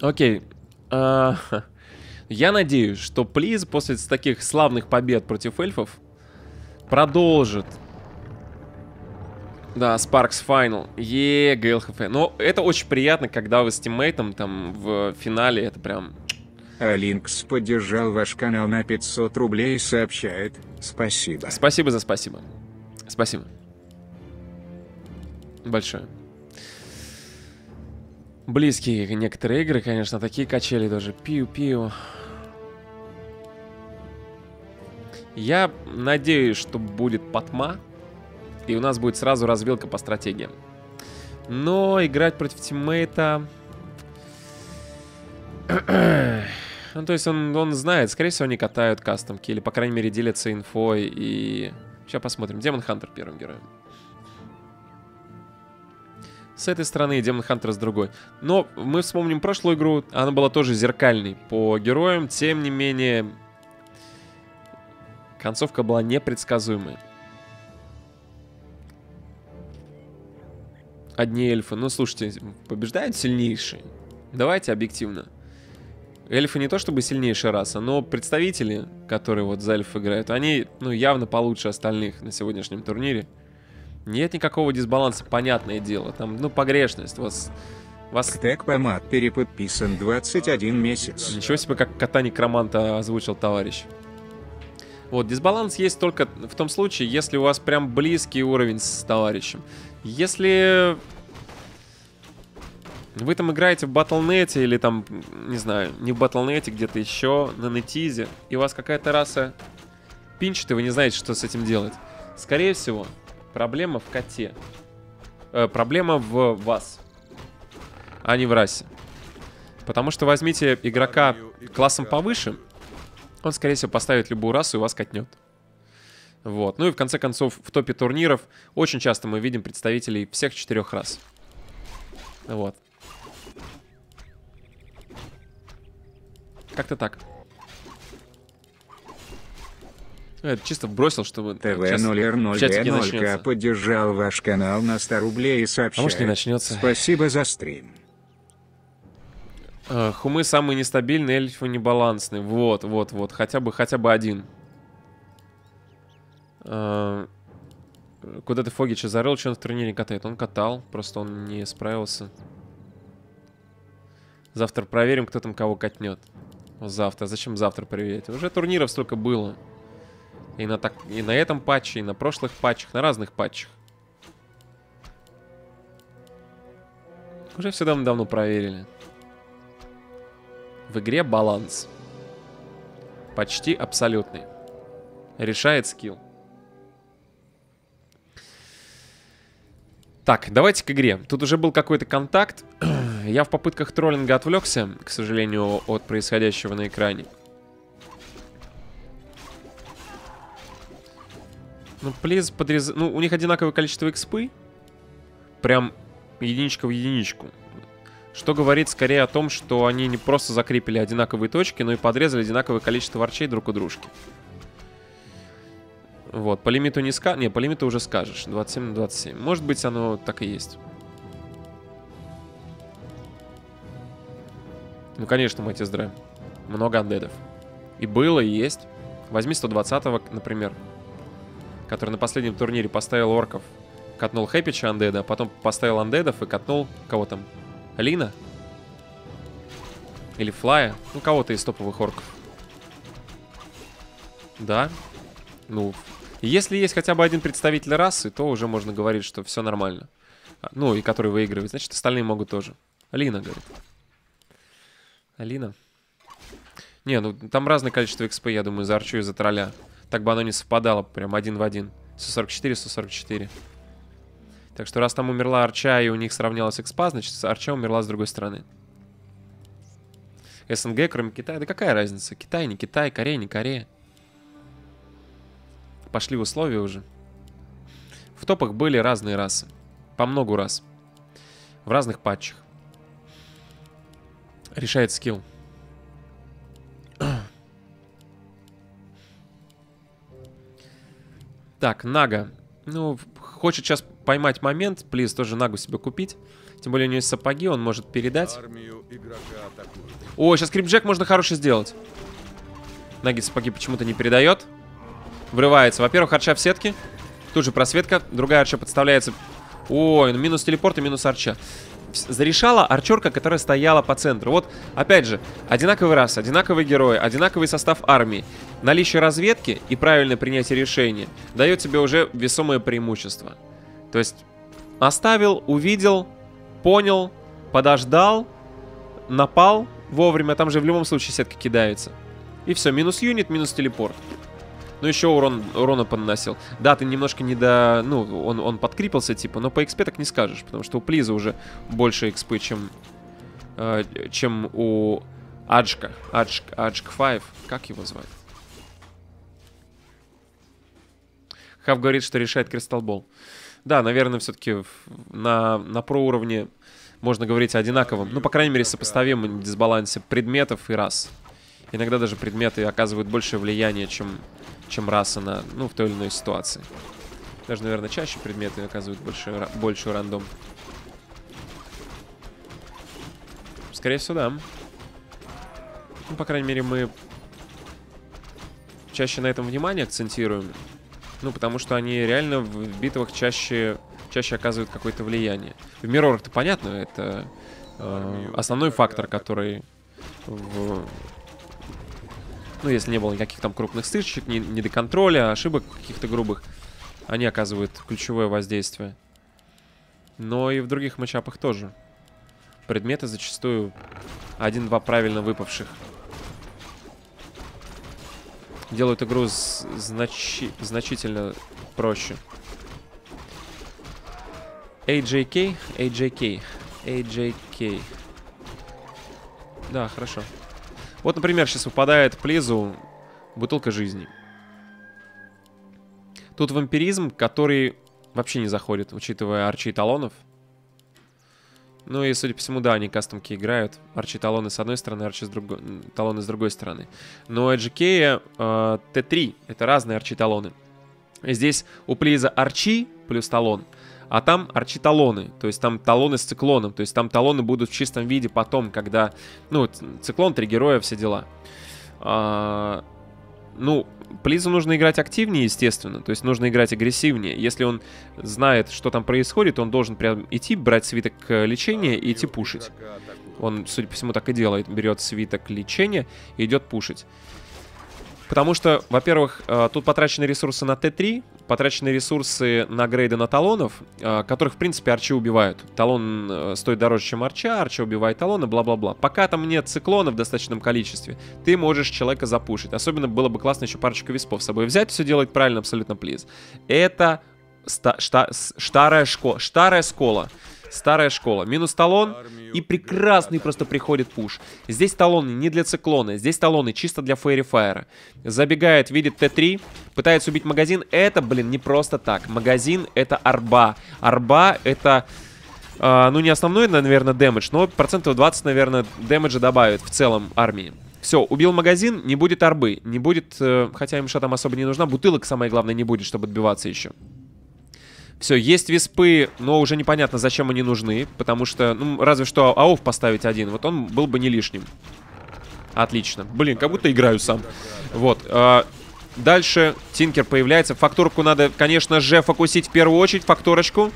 Окей. А, Я надеюсь, что Плиз после таких славных побед против эльфов продолжит. Да, Sparks Final. Е, ГЛХФ. Но это очень приятно, когда вы с тиммейтом там в финале, это прям... А Линкс поддержал ваш канал на 500 рублей и сообщает «Спасибо». Спасибо за спасибо. Спасибо. Большое. Близкие некоторые игры, конечно, такие качели тоже. Пиу-пиу. Я надеюсь, что будет потма, и у нас будет сразу развилка по стратегиям. Но играть против тиммейта... ну, то есть он, он знает, скорее всего, они катают кастомки, или, по крайней мере, делятся инфой, и... Сейчас посмотрим. Демон Хантер первым героем. С этой стороны и Демон Хантер с другой. Но мы вспомним прошлую игру, она была тоже зеркальной по героям, тем не менее, Концовка была непредсказуемой. Одни эльфы. Ну, слушайте, побеждают сильнейшие. Давайте объективно. Эльфы не то чтобы сильнейшая раса, но представители, которые вот за эльф играют, они, ну, явно получше остальных на сегодняшнем турнире. Нет никакого дисбаланса, понятное дело. Там, ну, погрешность. Вас... вас... Ктек Помад переподписан 21 месяц. Ничего себе, как кота некроманта озвучил товарищ. Вот, дисбаланс есть только в том случае, если у вас прям близкий уровень с товарищем. Если вы там играете в батлнете или там, не знаю, не в батлнете, где-то еще, на нетизе, и у вас какая-то раса пинчит, и вы не знаете, что с этим делать. Скорее всего, проблема в коте. Э, проблема в вас, а не в расе. Потому что возьмите игрока классом повыше, он, скорее всего, поставит любую расу и вас катнет. Вот. Ну и в конце концов, в топе турниров очень часто мы видим представителей всех четырех рас. Вот. Как-то так. Это чисто бросил, чтобы... ТВ 0 поддержал ваш канал на 100 рублей и сообщает. А может не начнется. Спасибо за стрим. Uh, хумы самые нестабильные, эльфы небалансные. Вот, вот, вот. Хотя бы, хотя бы один. Uh, куда ты Фогича зарыл, что он в турнире катает? Он катал, просто он не справился. Завтра проверим, кто там кого катнет. Завтра. Зачем завтра проверять? Уже турниров столько было. И на, так, и на этом патче, и на прошлых патчах, на разных патчах. Уже все давно-давно проверили. В игре баланс. Почти абсолютный. Решает скилл. Так, давайте к игре. Тут уже был какой-то контакт. Я в попытках троллинга отвлекся, к сожалению, от происходящего на экране. Ну, плиз подрез... Ну, у них одинаковое количество экспы. Прям единичка в единичку. Что говорит скорее о том, что они не просто закрепили одинаковые точки, но и подрезали одинаковое количество варчей друг у дружки. Вот, по лимиту не ска... Не, по лимиту уже скажешь. 27 на 27. Может быть, оно так и есть. Ну, конечно, мать здравия. Много андедов. И было, и есть. Возьми 120-го, например. Который на последнем турнире поставил орков. Катнул Хэпича андеда, а потом поставил андедов и катнул... Кого там? Лина? Или Флая? Ну, кого-то из топовых орков. Да. Ну, если есть хотя бы один представитель расы, то уже можно говорить, что все нормально. А, ну, и который выигрывает. Значит, остальные могут тоже. Алина, говорит. Алина. Не, ну там разное количество XP, я думаю, за арчу и за тролля. Так бы оно не совпадало прям один в один. 144, 144. Так что раз там умерла Арча и у них сравнялась экспа, значит Арча умерла с другой стороны. СНГ, кроме Китая, да какая разница? Китай, не Китай, Корея, не Корея. Пошли в условия уже. В топах были разные расы. По многу раз. В разных патчах. Решает скилл. Так, Нага. Ну, хочет сейчас поймать момент, плиз, тоже нагу себе купить. Тем более у него есть сапоги, он может передать. О, сейчас крипджек можно хороший сделать. Наги сапоги почему-то не передает. Врывается. Во-первых, арча в сетке. Тут же просветка. Другая арча подставляется. Ой, ну минус телепорт и минус арча. Зарешала арчерка, которая стояла по центру. Вот, опять же, одинаковый раз, одинаковые герои, одинаковый состав армии. Наличие разведки и правильное принятие решения дает тебе уже весомое преимущество. То есть, оставил, увидел, понял, подождал, напал вовремя. Там же в любом случае сетка кидается. И все, минус юнит, минус телепорт. Ну, еще урон, урона понаносил. Да, ты немножко не до... Ну, он, он подкрепился, типа, но по экспе так не скажешь, потому что у Плиза уже больше экспы, чем, э, чем у Аджка. Аджк, Аджк 5. Как его звать? Хав говорит, что решает Кристалл Болл. Да, наверное, все-таки на, на про уровне можно говорить о одинаковом, ну, по крайней мере, сопоставимом дисбалансе предметов и рас. Иногда даже предметы оказывают большее влияние, чем чем раса на, ну, в той или иной ситуации. Даже, наверное, чаще предметы оказывают больше, большую рандом. Скорее всего, да. Ну, по крайней мере, мы чаще на этом внимание акцентируем. Ну, потому что они реально в битвах чаще, чаще оказывают какое-то влияние. В Мирорах-то понятно, это э, основной фактор, который в ну, если не было никаких там крупных стычек, не, не до контроля, ошибок каких-то грубых, они оказывают ключевое воздействие. Но и в других матчапах тоже. Предметы зачастую один-два правильно выпавших делают игру значи значительно проще. AJK, AJK, AJK. Да, хорошо. Вот, например, сейчас выпадает Плизу бутылка жизни. Тут вампиризм, который вообще не заходит, учитывая арчи талонов. Ну и, судя по всему, да, они кастомки играют. Арчи талоны с одной стороны, арчи с другой, талоны с другой стороны. Но GK э, Т3 — это разные арчи талоны. Здесь у Плиза арчи плюс талон — а там арчиталоны, то есть там талоны с циклоном, то есть там талоны будут в чистом виде потом, когда, ну, циклон, три героя, все дела. А, ну, Плизу нужно играть активнее, естественно, то есть нужно играть агрессивнее. Если он знает, что там происходит, он должен прям идти, брать свиток лечения и идти пушить. Он, судя по всему, так и делает. Берет свиток лечения и идет пушить. Потому что, во-первых, э, тут потрачены ресурсы на Т3, потрачены ресурсы на грейды на талонов, э, которых, в принципе, арчи убивают. Талон э, стоит дороже, чем арча, арча убивает талоны, бла-бла-бла. Пока там нет циклонов в достаточном количестве, ты можешь человека запушить. Особенно было бы классно еще парочку виспов с собой взять, все делать правильно, абсолютно плиз. Это ста шта старая, школа, старая школа. Старая школа. Минус талон и прекрасный просто приходит пуш. Здесь талоны не для циклона, здесь талоны чисто для фейри фаера. Забегает, видит Т3, пытается убить магазин. Это, блин, не просто так. Магазин это арба. Арба это... Э, ну, не основной, наверное, дэмэдж, но процентов 20, наверное, дэмэджа добавит в целом армии. Все, убил магазин, не будет арбы, не будет, э, хотя им там особо не нужна, бутылок, самое главное, не будет, чтобы отбиваться еще. Все, есть виспы, но уже непонятно, зачем они нужны. Потому что, ну, разве что АОВ поставить один. Вот он был бы не лишним. Отлично. Блин, как будто играю сам. Вот. Э, дальше Тинкер появляется. Фактурку надо, конечно же, фокусить в первую очередь. Факторочку.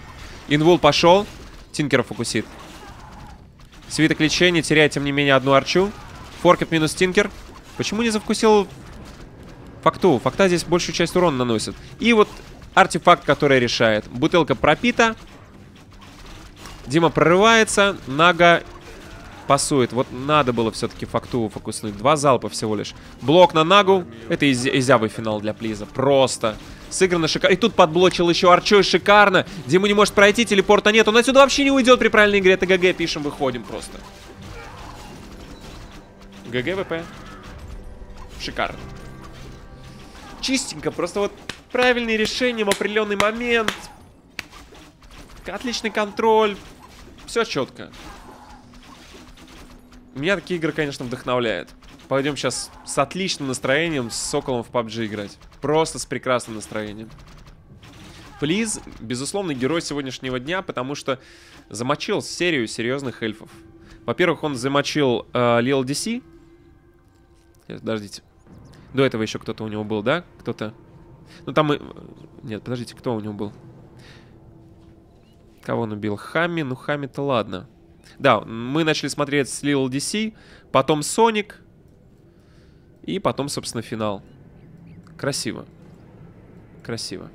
Инвул пошел. Тинкера фокусит. Свиток лечения теряет, тем не менее, одну арчу. Форкет минус Тинкер. Почему не завкусил факту? Факта здесь большую часть урона наносит. И вот Артефакт, который решает. Бутылка пропита. Дима прорывается. Нага пасует. Вот надо было все-таки факту фокуснуть. Два залпа всего лишь. Блок на Нагу. Это из изявый финал для Плиза. Просто. Сыграно шикарно. И тут подблочил еще Арчой шикарно. Дима не может пройти, телепорта нет. Он отсюда вообще не уйдет при правильной игре. Это ГГ. Пишем, выходим просто. ГГ ВП. Шикарно. Чистенько. Просто вот правильные решения в определенный момент. Отличный контроль. Все четко. Меня такие игры, конечно, вдохновляют. Пойдем сейчас с отличным настроением с Соколом в PUBG играть. Просто с прекрасным настроением. Флиз, безусловно, герой сегодняшнего дня, потому что замочил серию серьезных эльфов. Во-первых, он замочил э, Лил DC. Подождите. До этого еще кто-то у него был, да? Кто-то... Ну там... И... Нет, подождите, кто у него был? Кого он убил? Хами? Ну, Хами-то ладно. Да, мы начали смотреть с Lil DC, потом Соник, и потом, собственно, финал. Красиво. Красиво.